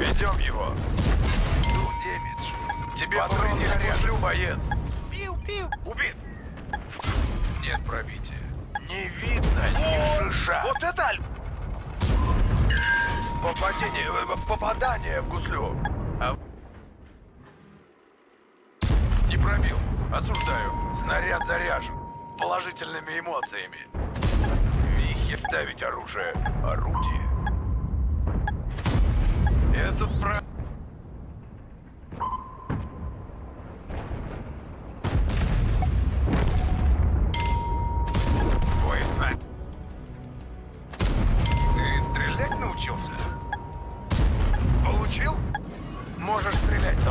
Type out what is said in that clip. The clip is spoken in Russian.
Ведем его. Ду демидж. Тебе патрон заряжу, боец. Пиу-пиу. Убит. Нет пробития. Не видно ни шиша. Вот это аль... Попадение, э, попадание в гуслю. А... Не пробил. Осуждаю. Снаряд заряжен. Положительными эмоциями. Вихе ставить оружие. Орудие. Это правда. Ты стрелять научился? Получил? Можешь стрелять.